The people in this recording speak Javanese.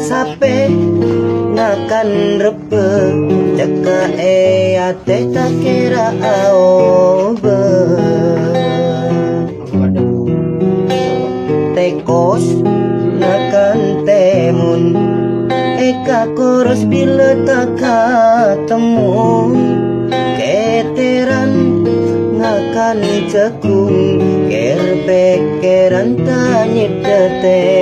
sape ngakan rebe Jaka e ate tak kira aobe Tekos ngakan temun Eka kurus bila tak ketemu. Keteran ngakan cekung Kerpek tanyit tetek